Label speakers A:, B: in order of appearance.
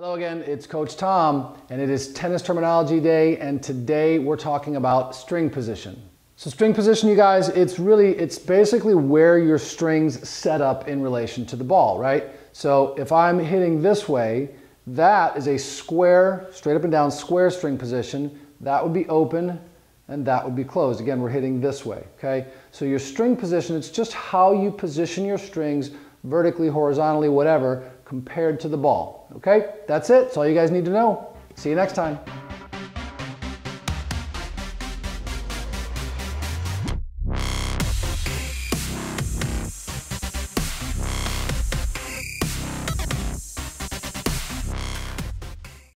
A: Hello again, it's Coach Tom, and it is tennis terminology day, and today we're talking about string position. So string position, you guys, it's really, it's basically where your strings set up in relation to the ball, right? So if I'm hitting this way, that is a square, straight up and down square string position. That would be open, and that would be closed. Again, we're hitting this way, okay? So your string position, it's just how you position your strings vertically, horizontally, whatever, compared to the ball. Okay, that's it. That's all you guys need to know. See you next time.